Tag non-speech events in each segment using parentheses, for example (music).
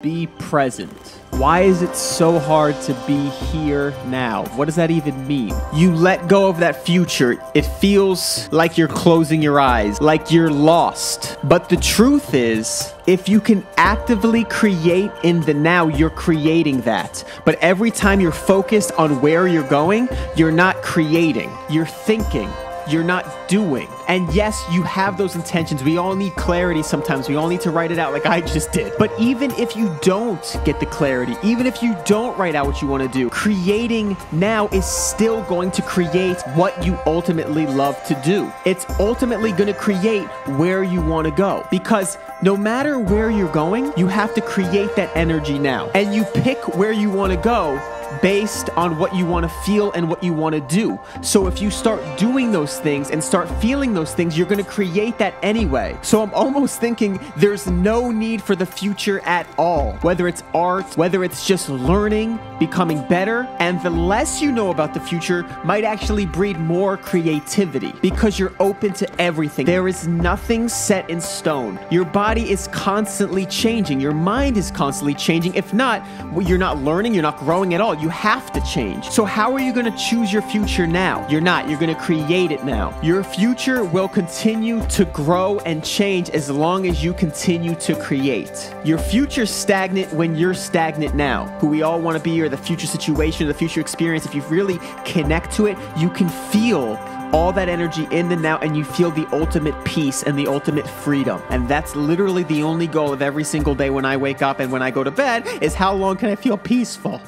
Be present. Why is it so hard to be here now? What does that even mean? You let go of that future. It feels like you're closing your eyes, like you're lost. But the truth is, if you can actively create in the now, you're creating that. But every time you're focused on where you're going, you're not creating, you're thinking you're not doing. And yes, you have those intentions. We all need clarity sometimes. We all need to write it out like I just did. But even if you don't get the clarity, even if you don't write out what you want to do, creating now is still going to create what you ultimately love to do. It's ultimately going to create where you want to go. Because no matter where you're going, you have to create that energy now. And you pick where you want to go based on what you want to feel and what you want to do. So if you start doing those things and start feeling those things, you're going to create that anyway. So I'm almost thinking there's no need for the future at all, whether it's art, whether it's just learning, becoming better. And the less you know about the future might actually breed more creativity because you're open to everything. There is nothing set in stone. Your body is constantly changing, your mind is constantly changing. If not, you're not learning, you're not growing at all. You have to change. So, how are you going to choose your future now? You're not. You're going to create it now. Your future will continue to grow and change as long as you continue to create. Your future's stagnant when you're stagnant now. Who we all want to be, or the future situation, or the future experience. If you really connect to it, you can feel all that energy in the now and you feel the ultimate peace and the ultimate freedom. And that's literally the only goal of every single day when I wake up and when I go to bed is how long can I feel peaceful?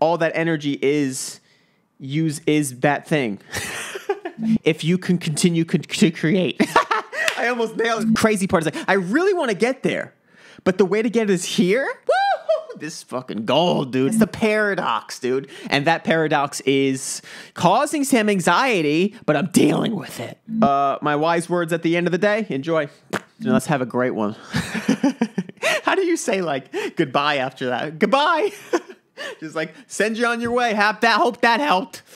All that energy is use is that thing. (laughs) if you can continue to create. (laughs) I almost nailed it. Crazy part is like, I really want to get there, but the way to get it is here. Woo! This fucking gold, dude. It's the paradox, dude. And that paradox is causing some anxiety, but I'm dealing with it. Uh, my wise words at the end of the day. Enjoy. let's have a great one. (laughs) How do you say like goodbye after that? Goodbye. Just like send you on your way. Have that. Hope that helped.